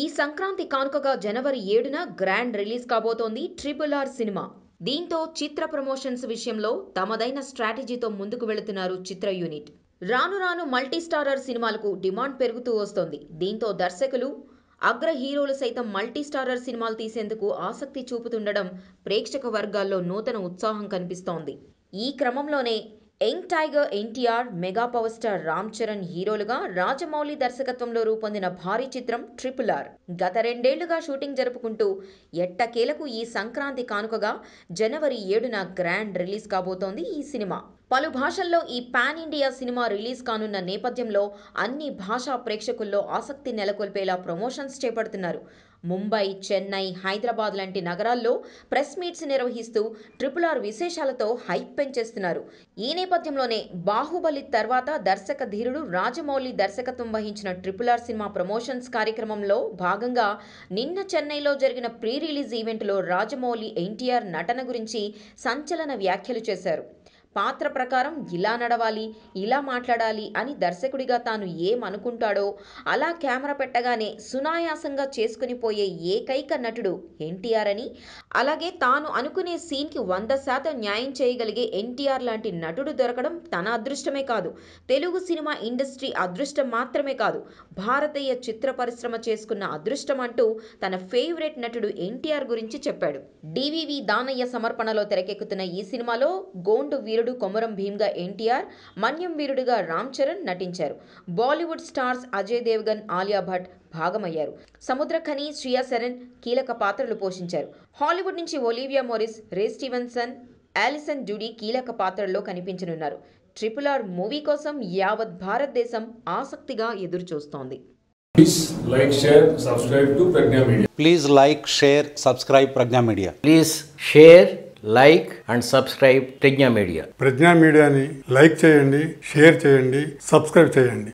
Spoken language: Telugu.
ఈ సంక్రాంతి కానుకగా జనవరి ఏడున గ్రాండ్ రిలీజ్ కాబోతోంది ట్రిపుల్ ఆర్ సినిమా. దీంతో చిత్ర ప్రమోషన్స్ విషయంలో తమదైన స్ట్రాటజీతో ముందుకు వెళుతున్నారు చిత్ర యూనిట్. రాను రాను మల్టీస్టారర్ సినిమాలకు డిమాండ్ పెరుగుతూ వస్తోంది. దీంతో దర్శకులు అగ్ర హీరోలు సైతం మల్టీస్టారర్ సినిమాలు తీసేందుకు ఆసక్తి చూపుతుండడం ప్రేక్షక వర్గాల్లో నూతన ఉత్సాహం కనిపిస్తోంది. ఈ క్రమంలోనే young tiger NTR mega power star Ram Charan హీరోలుగా రాజమౌళి దర్శకత్వంలో రూపొందిన భారీ చిత్రం ట్రిపుల్ ఆర్. గత రెండేళ్ళుగా షూటింగ్ జరుపుకుంటూ ఎట్టకేలకు ఈ సంక్రాంతి కానుకగా జనవరి ఏడున గ్రాండ్ రిలీజ్ కాబోతోంది ఈ సినిమా. పలు భాషల్లో ఈ పాన్ ఇండియా సినిమా రిలీజ్ కానున్న నేపథ్యంలో అన్ని భాషా ప్రేక్షకుల్లో ఆసక్తి నెలకొల్పేలా ప్రమోషన్స్ చేపడుతున్నారు. ముంబై చెన్నై హైదరాబాద్ లాంటి నగరాల్లో ప్రెస్ మీట్స్ నిర్వహిస్తూ ట్రిపుల్ ఆర్ విశేషాలతో హైప్ పెంచేస్తున్నారు. ఈ నేపథ్యంలోనే బాహుబలి తర్వాత దర్శక ధీరుడు రాజమౌళి దర్శకత్వం వహించిన ట్రిపుల్ ఆర్ సినిమా ప్రమోషన్స్ కార్యక్రమంలో భాగంగా నిన్న చెన్నైలో జరిగిన ప్రీ రిలీజ్ ఈవెంట్లో రాజమౌళి ఎన్టీఆర్ నటన గురించి సంచలన వ్యాఖ్యలు చేశారు. పాత్ర ప్రకారం ఇలా నడవాలి ఇలా మాట్లాడాలి అని దర్శకుడిగా తాను ఏమనుకుంటాడో అలా కెమెరా పెట్టగానే సునాయాసంగా చేసుకుని పోయే ఏకైక నటుడు ఎన్టీఆర్ అని. అలాగే తాను అనుకునే సీన్కి వంద శాతం న్యాయం చేయగలిగే ఎన్టీఆర్ లాంటి నటుడు దొరకడం తన అదృష్టమే కాదు. తెలుగు సినిమా ఇండస్ట్రీ అదృష్టం మాత్రమే కాదు. భారతీయ చిత్ర పరిశ్రమ చేసుకున్న అదృష్టం అంటూ తన ఫేవరెట్ నటుడు ఎన్టీఆర్ గురించి చెప్పాడు. డివివి దానయ్య సమర్పణలో తెరకెక్కుతున్న ఈ సినిమాలో గోండు వీరుడు కొమరం భీమ్గా ఎన్టీఆర్ మన్యం వీరుడుగా రామ్ చరణ్ నటించారు. బాలీవుడ్ స్టార్స్ అజయ్ దేవ్గన్ ఆలియా భట్ భాగమయ్యారు. సముద్రఖని శ్రియా శరణ్ కీలక పాత్రలు పోషించారు. హాలీవుడ్ నుంచి Olivia Morris Ray Stevenson Alison Judy కీలక పాత్రల్లో కనిపించనున్నారు. ట్రిపుల్ ఆర్ మూవీ కోసం యావత్ భారతదేశం ఆసక్తిగా ఎదురుచూస్తోంది. Please like, share, subscribe to Pragna Media. Please like, share, subscribe Pragna Media. Please share like and subscribe Pragna Media. Pragna మీడియాని లైక్ చేయండి షేర్ చేయండి సబ్స్క్రైబ్ చేయండి.